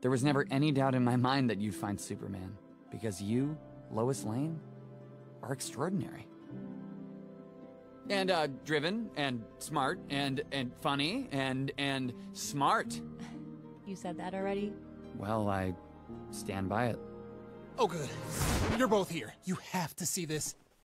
There was never any doubt in my mind that you'd find Superman, because you, Lois Lane, are extraordinary. And, uh, driven, and smart, and, and funny, and, and smart. You said that already? Well, I stand by it. Oh, good. You're both here. You have to see this.